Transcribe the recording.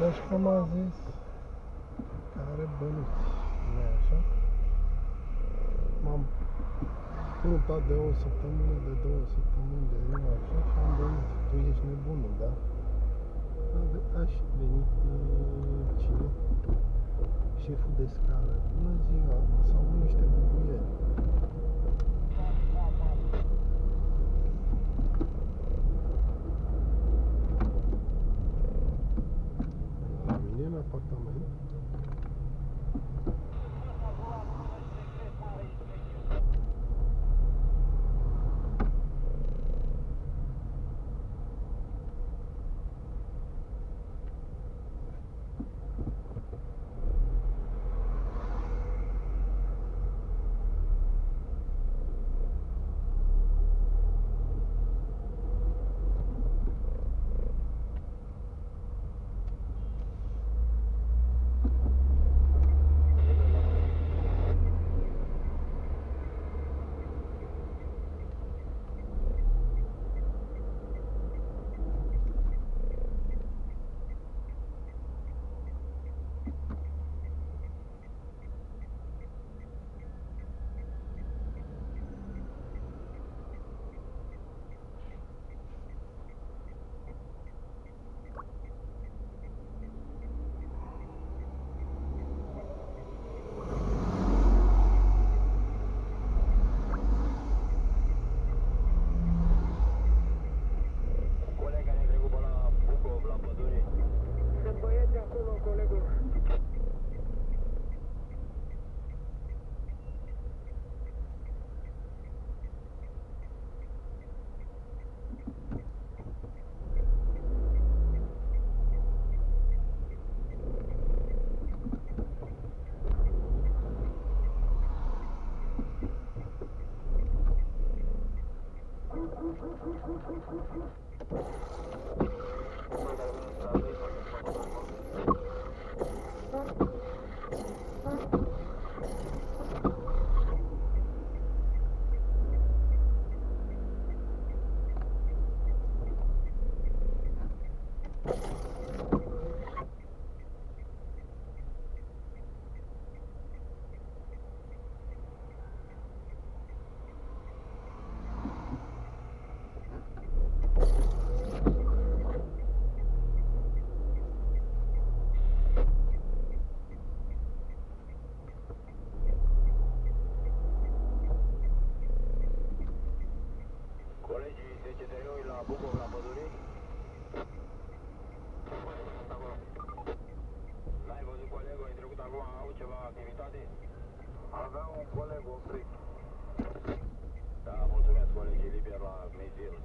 Deci cum a zis că are bănuți, nu așa? M-am plutat de o săptămână, de două săptămâni, de nu așa și am venit. Tu ești nebunul, da? A, ve- aș și venit uh, cine? Șeful de scară. Bună ziua, s-au avut niște La La Bucov, la pădure. N-ai văzut colegul, ai trecut acum, au ceva activitate? Avea un coleg oprit. Da, mulțumesc colegii liber la Mayfield.